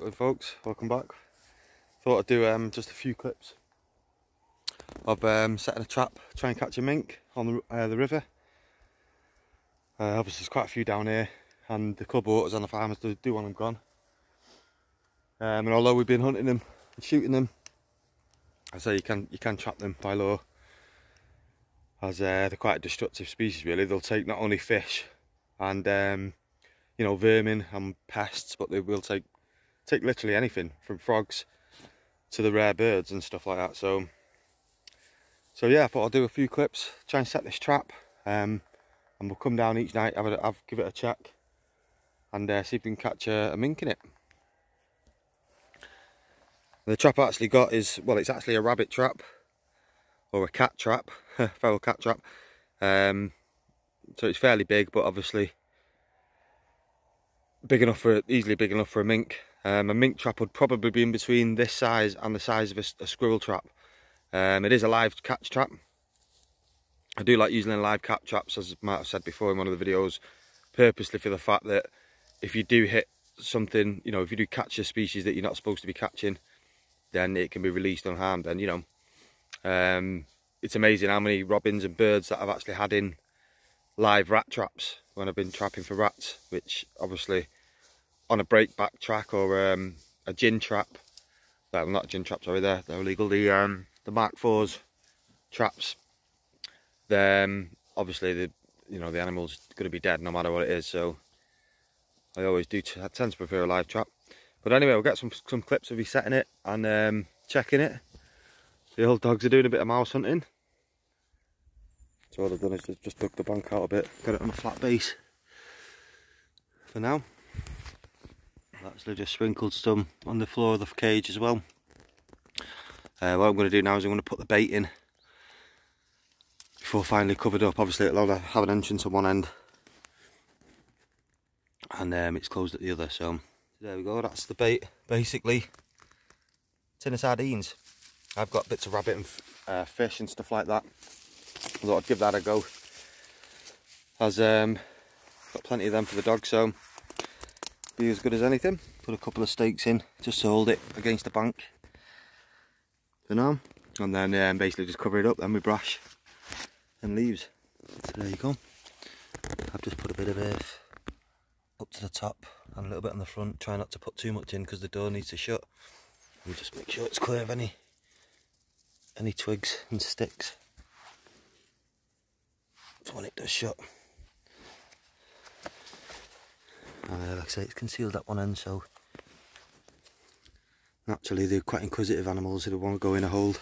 going folks? Welcome back. Thought I'd do um, just a few clips of um, setting a trap, try and catch a mink on the, uh, the river. Uh, obviously there's quite a few down here and the club waters on the farmers do, do want them gone. Um, and although we've been hunting them and shooting them, I say you can you can trap them by law as uh, they're quite a destructive species really. They'll take not only fish and um, you know vermin and pests, but they will take take literally anything from frogs to the rare birds and stuff like that. So so yeah, I thought I'll do a few clips, try and set this trap, um, and we'll come down each night, have give it a check, and uh, see if we can catch a, a mink in it. The trap I actually got is, well, it's actually a rabbit trap, or a cat trap, feral cat trap. Um, so it's fairly big, but obviously big enough for easily big enough for a mink. Um, a mink trap would probably be in between this size and the size of a, a squirrel trap. Um, it is a live catch trap. I do like using live catch traps, as I might have said before in one of the videos, purposely for the fact that if you do hit something, you know, if you do catch a species that you're not supposed to be catching, then it can be released unharmed. And you know, um, it's amazing how many robins and birds that I've actually had in live rat traps when I've been trapping for rats, which obviously on a breakback track or um, a gin trap, well not gin trap, sorry, they're, they're illegal, the, um, the Mark 4s traps, then obviously the you know the animal's going to be dead no matter what it is, so I always do I tend to prefer a live trap. But anyway, we'll get some some clips of me setting it and um, checking it. The old dogs are doing a bit of mouse hunting. So all I've done is just dug the bank out a bit, got it on a flat base for now. Actually just sprinkled some on the floor of the cage as well. Uh, what I'm going to do now is I'm going to put the bait in before finally covered up. Obviously it'll have an entrance on one end and um, it's closed at the other. So there we go, that's the bait basically. Tin of sardines. I've got bits of rabbit and uh, fish and stuff like that. I thought I'd give that a go. As um, got plenty of them for the dog, so be as good as anything. Put a couple of stakes in just to hold it against the bank for now. And then um, basically just cover it up then with brush and leaves. So there you go. I've just put a bit of earth up to the top and a little bit on the front. Try not to put too much in because the door needs to shut. And just make sure it's clear of any any twigs and sticks. So when it does shut. Uh, like I say, it's concealed at one end, so naturally they're quite inquisitive animals who want to go in a hole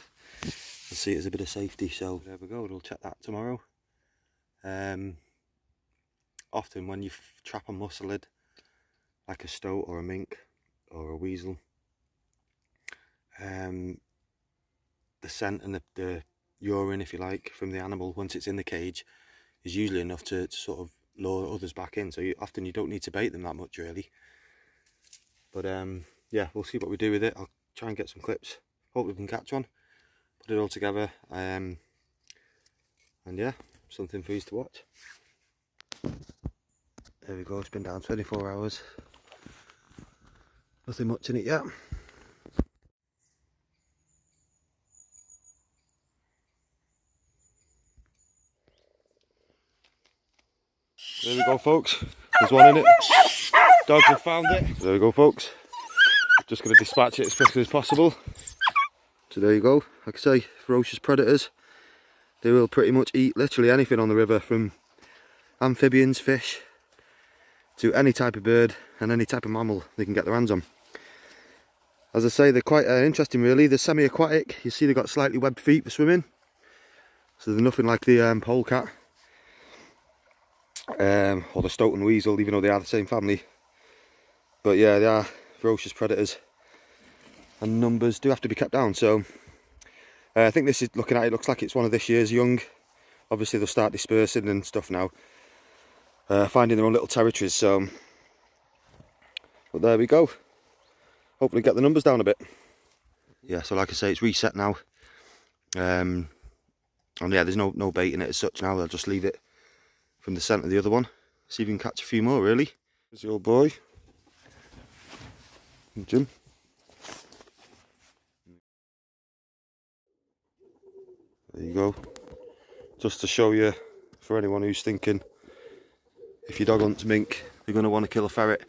and see it as a bit of safety. So there we go, we'll check that tomorrow. Um, often when you trap a mustelid, like a stoat or a mink or a weasel, um, the scent and the, the urine, if you like, from the animal once it's in the cage is usually enough to, to sort of lure others back in. So you, often you don't need to bait them that much really. But um, yeah, we'll see what we do with it. I'll try and get some clips. Hope we can catch one. Put it all together. Um, and yeah, something for you to watch. There we go, it's been down 24 hours. Nothing much in it yet. There we go folks, there's one in it. Dogs have found it. There we go folks. Just going to dispatch it as quickly as possible. So there you go, like I say, ferocious predators. They will pretty much eat literally anything on the river from amphibians, fish, to any type of bird and any type of mammal they can get their hands on. As I say, they're quite uh, interesting really. They're semi-aquatic. You see they've got slightly webbed feet for swimming. So they're nothing like the um, polecat um, or the and weasel, even though they are the same family. But yeah, they are ferocious predators, and numbers do have to be kept down. So uh, I think this is looking at it looks like it's one of this year's young. Obviously they'll start dispersing and stuff now, uh, finding their own little territories. So, but there we go. Hopefully get the numbers down a bit. Yeah, so like I say, it's reset now. Um, and yeah, there's no no bait in it as such now. I'll just leave it from the scent of the other one. See if we can catch a few more really. There's your boy. Jim. There you go. Just to show you, for anyone who's thinking, if your dog hunts mink, you're going to want to kill a ferret.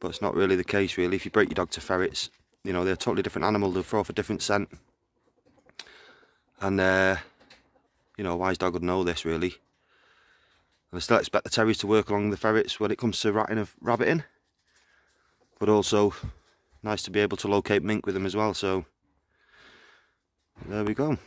But it's not really the case, really. If you break your dog to ferrets, you know, they're a totally different animal. They'll throw off a different scent. And, uh, you know, a wise dog would know this, really. I still expect the terriers to work along the ferrets when it comes to ratting of rabbiting. But also, nice to be able to locate mink with them as well. So, there we go.